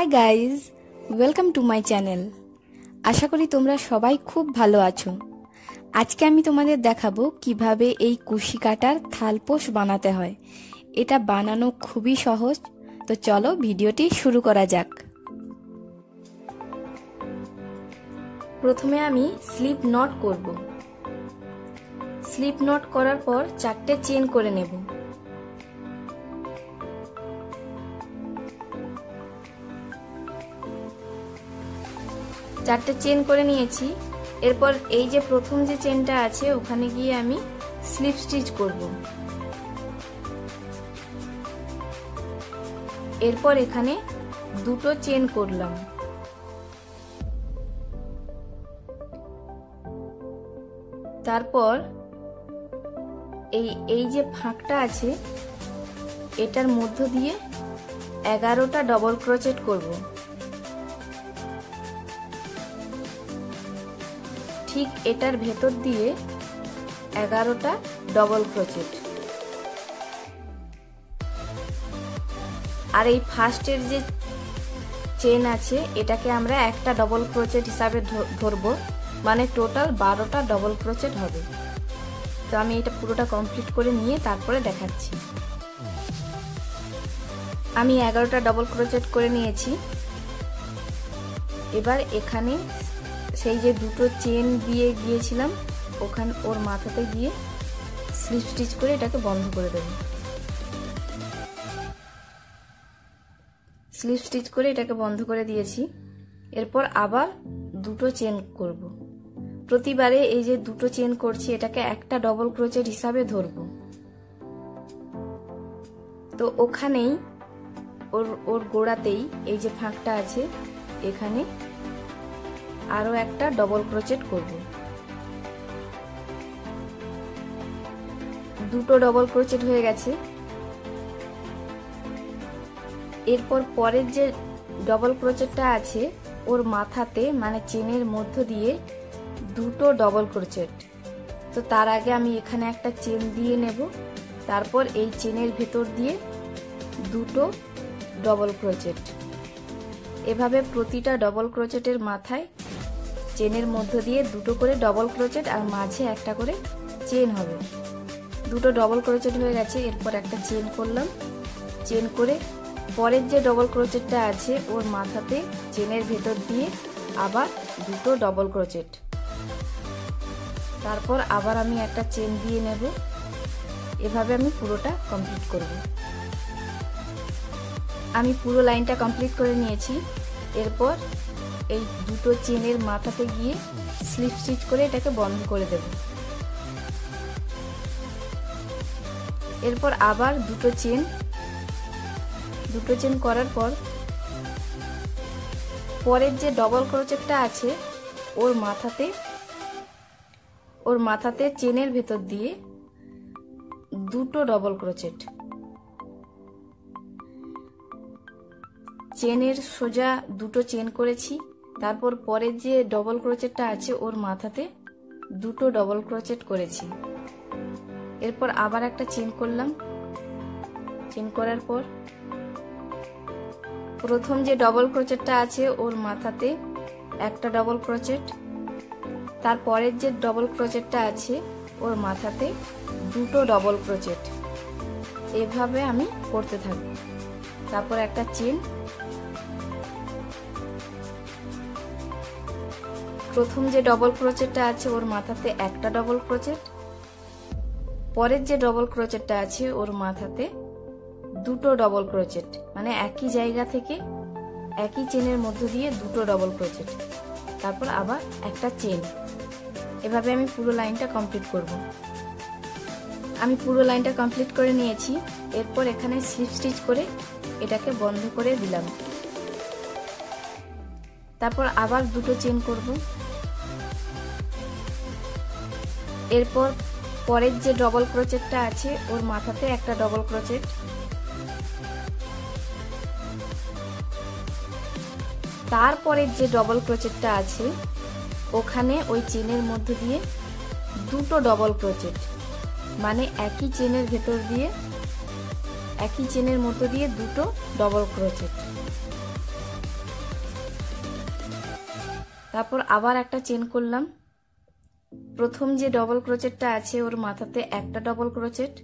Hi guys welcome to my channel আশা করি তোমরা সবাই খুব ভালো আছো। আজকে আমি তোমাদের দেখাবো কীভাবে এই কুশি কাটার থালপোষ বানাতে হয়। এটা বানানো খুবই সহজ। তো চলো ভিডিওটি শুরু করা যাক। প্রথমে আমি স্লিপ নট করব। স্লিপ নট করার পর চারটে চেন করে নেব। চারটে চেন করে নিয়েছি। এরপর এই যে প্রথম যে চেনটা আছে, ওখানে গিয়ে আমি স্লিপ স্টিচ করব। এরপর এখানে দুটো চেন করলাম। তারপর এই এই যে ফাঁকটা আছে, এটার মধ্য দিয়ে এগারোটা ডবল ক্রোচেট করব। ঠিক এটার ভেতর দিয়ে এগারোটা ডবল ক্রোচেট আর এই ফার্স্টের যে চেন আছে, এটাকে আমরা একটা ডবল ক্রোচেট হিসাবে ধরবো। মানে টোটাল বারোটা ডবল ক্রোচেট হবে। তো আমি এটা পুরোটা কমপ্লিট করে নিয়ে তারপরে দেখাচ্ছি। আমি এগারোটা ডবল ক্রোচেট করে নিয়েছি। এবার এখানে সেই যে দুটো চেন দিয়ে গিয়েছিলাম, ওখান, ওর মাথাতে গিয়ে স্লিপ স্টিচ করে এটাকে বন্ধ করে দেব। স্লিপ স্টিচ করে এটাকে বন্ধ করে দিয়েছি। এরপর আবার দুটো চেন করব। প্রতিবারে এই যে দুটো চেন করছি, এটাকে একটা ডবল ক্রোচের হিসাবে ধরব। তো ওখানেই ওর ওর গোড়াতেই এই যে ফাঁকটা আছে, এখানে আরও একটা ডবল ক্রোচেট করব। দুটো ডবল ক্রোচেট হয়ে গেছে। এরপর পরের যে ডবল ক্রোচেটটা আছে, ওর মাথাতে মানে চেনের মধ্য দিয়ে দুটো ডবল ক্রোচেট তো তার আগে আমি এখানে একটা চেন দিয়ে নেব। তারপর এই চেনের ভেতর দিয়ে দুটো ডবল ক্রোচেট এভাবে প্রতিটা ডবল ক্রোচেটের মাথায় চেনের মধ্য দিয়ে দুটো করে ডবল ক্রোচেট আর মাঝে একটা করে চেন হবে। দুটো ডবল ক্রোচেট হয়ে গেছে, এরপর একটা চেন করলাম। চেন করে পরের যে ডবল ক্রোচেটটা আছে, ওর মাথাতে চেনের ভেতর দিয়ে আবার দুটো ডবল ক্রোচেট তারপর আবার আমি একটা চেন দিয়ে নেব। এভাবে আমি পুরোটা কমপ্লিট করব। আমি পুরো লাইনটা কমপ্লিট করে নিয়েছি। এরপর এই দুটো চেনের মাথাতে গিয়ে স্লিপ স্টিচ করে এটাকে বন্ধ করে দেব। এরপর আবার দুটো চেন দুটো চেন করার পর পরের যে ডবল ক্রোচেটটা আছে, ওর মাথাতে ওর মাথাতে চেনের ভেতর দিয়ে দুটো ডবল ক্রোচেট। চেনের সোজা দুটো চেন করেছি। তারপর পরের যে ডবল ক্রোচেটটা আছে ওর মাথাতে দুটো ডবল ক্রোচেট করেছি। এরপর আবার একটা চেন করলাম। চেন করার পর প্রথম যে ডবল ক্রোচেটটা আছে ওর মাথাতে একটা ডবল ক্রোচেট তারপরের যে ডবল ক্রোচেটটা আছে ওর মাথাতে দুটো ডবল ক্রোচেট এভাবে আমি করতে থাকি। তারপর একটা চেন প্রথম যে ডবল ক্রোচেটটা আছে, ওর মাথাতে একটা ডবল ক্রোচেট পরের যে ডবল ক্রোচেটটা আছে, ওর মাথাতে দুটো ডবল ক্রোচেট মানে একই জায়গা থেকে একই চেনের মধ্য দিয়ে দুটো ডবল ক্রোচেট তারপর আবার একটা চেন এভাবে আমি পুরো লাইনটা কমপ্লিট করব। আমি পুরো লাইনটা কমপ্লিট করে নিয়েছি। এরপর এখানে স্লিপ স্টিচ করে এটাকে বন্ধ করে দিলাম। তারপর আবার দুটো চেন করব। এরপর পরের যে ডবল ক্রোচেটটা আছে, ওর মাথাতে একটা ডবল ক্রোচেট তারপরের যে ডবল ক্রোচেটটা আছে, ওখানে ওই চেনের মধ্যে দিয়ে দুটো ডবল ক্রোচেট মানে একই চেনের ভেতর দিয়ে, একই চেনের মধ্য দিয়ে দুটো ডবল ক্রোচেট তারপর আবার একটা চেন করলাম। প্রথম যে ডবল ক্রোচেটটা আছে, ওর মাথাতে একটা ডবল ক্রোচেট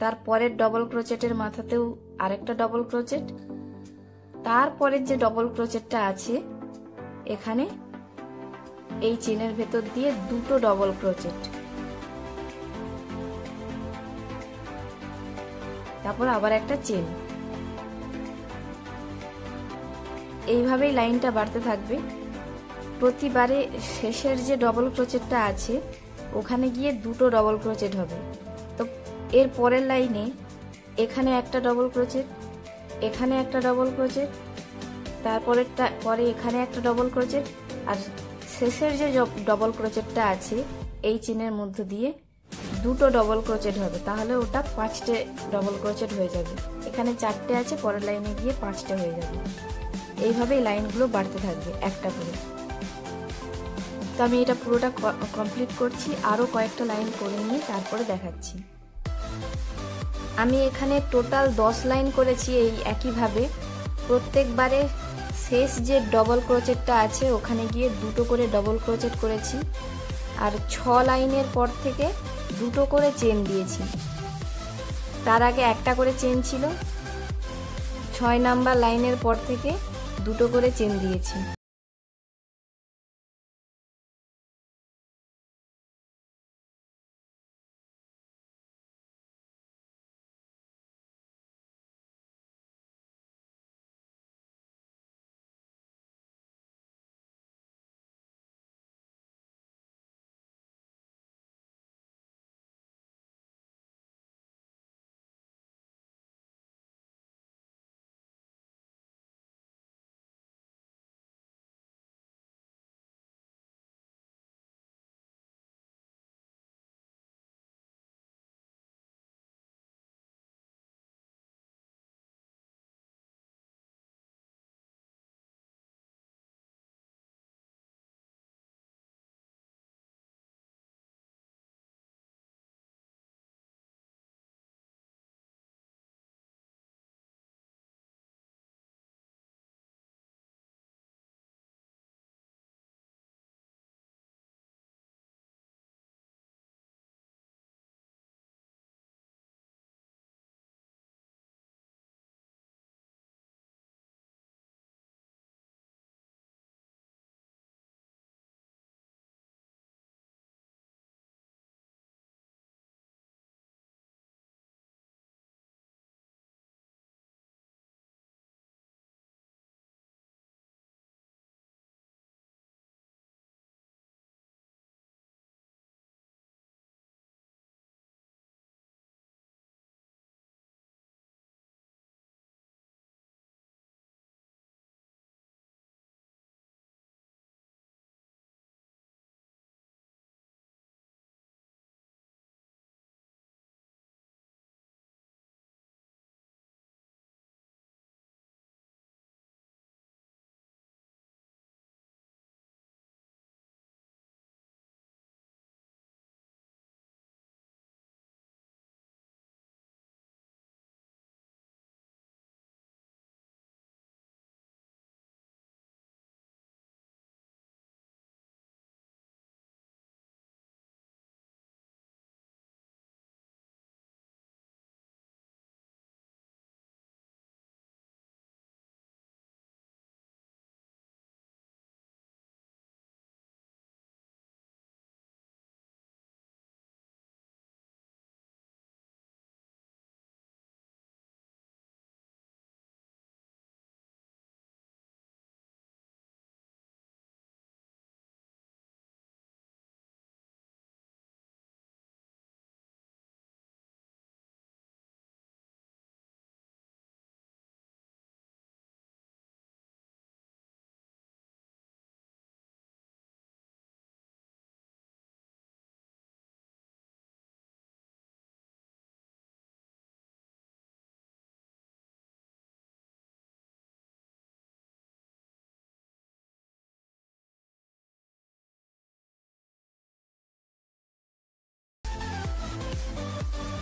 তারপরের ডবল ক্রোচেটের মাথাতেও আরেকটা ডবল ক্রোচেট তারপরের যে ডবল ক্রোচেটটা আছে, এখানে এই চেনের ভেতর দিয়ে দুটো ডবল ক্রোচেট তারপর আবার একটা চেন। এইভাবেই লাইনটা বাড়তে থাকবে। প্রতিবারে শেষের যে ডবল ক্রোচেটটা আছে, ওখানে গিয়ে দুটো ডবল ক্রোচেট হবে। তো এর পরের লাইনে এখানে একটা ডবল ক্রোচেট এখানে একটা ডবল ক্রোচেট তারপরেরটা, পরে এখানে একটা ডবল ক্রোচেট আর শেষের যে ডবল ক্রোচেটটা আছে, এই চেনের মধ্য দিয়ে দুটো ডবল ক্রোচেট হবে। তাহলে ওটা পাঁচটে ডবল ক্রোচেট হয়ে যাবে। এখানে চারটে আছে, পরের লাইনে গিয়ে পাঁচটা হয়ে যাবে। এইভাবে লাইনগুলো বাড়তে থাকবে একটা করে। তো আমি এটা পুরোটা কমপ্লিট করছি, আরও কয়েকটা লাইন করে নিয়ে তারপরে দেখাচ্ছি। আমি এখানে টোটাল দশ লাইন করেছি এই একইভাবে। প্রত্যেকবারে শেষ যে ডবল ক্রোচেটটা আছে, ওখানে গিয়ে দুটো করে ডবল ক্রোচেট করেছি। আর ছ লাইনের পর থেকে দুটো করে চেন দিয়েছি। তার আগে একটা করে চেন ছিল। ছয় নাম্বার লাইনের পর থেকে দুটো করে চেন দিয়েছি।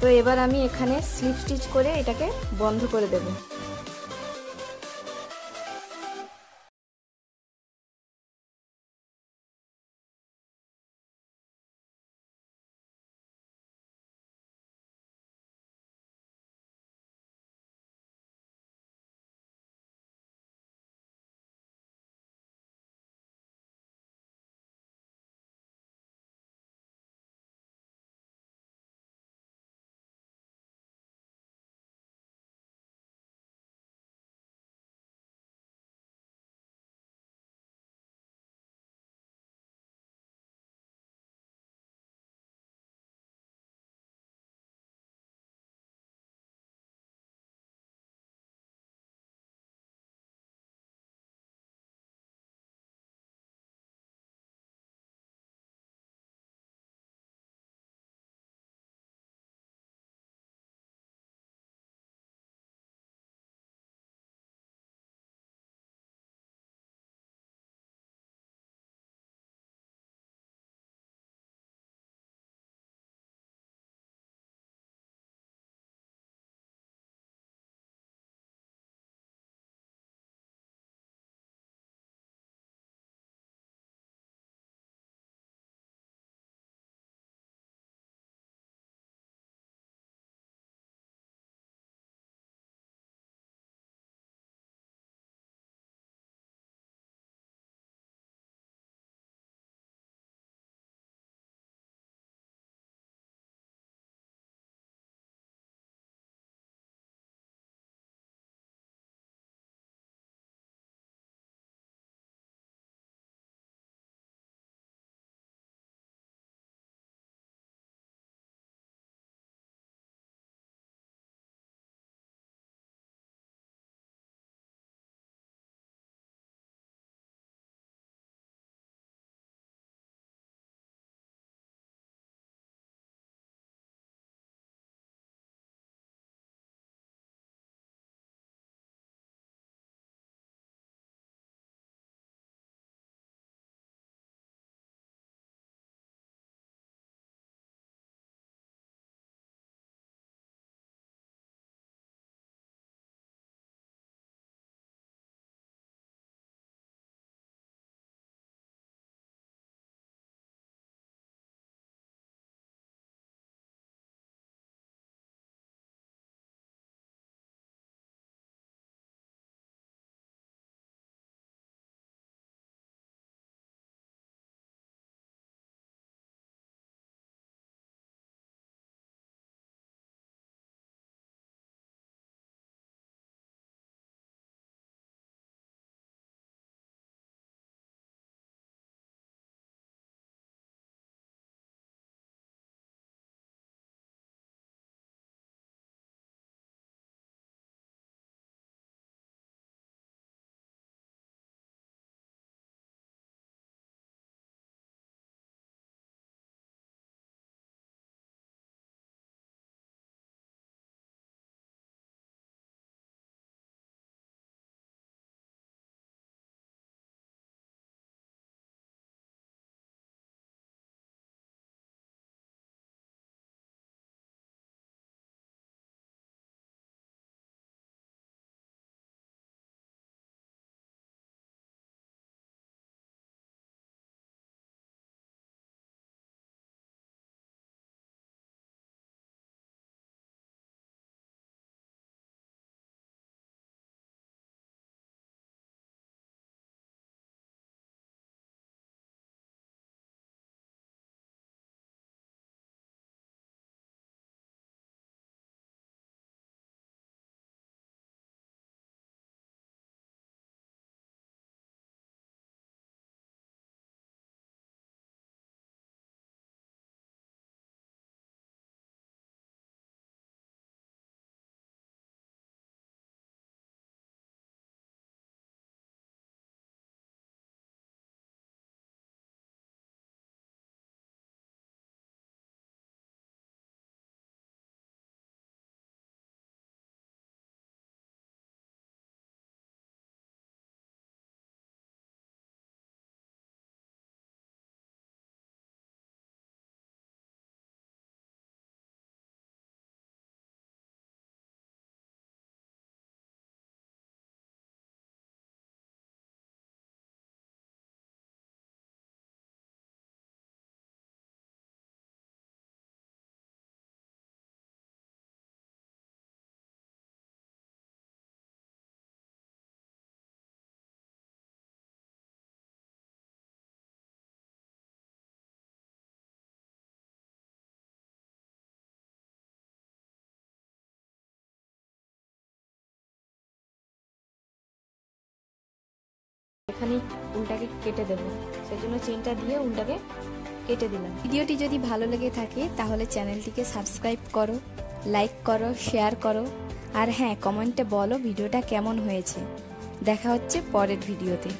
তো এবার আমি এখানে স্লিপ স্টিচ করে এটাকে বন্ধ করে দেবো। এখানেই উলটাকে কেটে দেব। সেই জন্য চেনটা দিয়ে উলটাকে কেটে দিলাম। ভিডিওটি যদি ভালো লেগে থাকে, তাহলে চ্যানেলটিকে সাবস্ক্রাইব করো, লাইক করো, শেয়ার করো, আর হ্যাঁ কমেন্টে বলো ভিডিওটা কেমন হয়েছে। দেখা হচ্ছে পরের ভিডিওতে।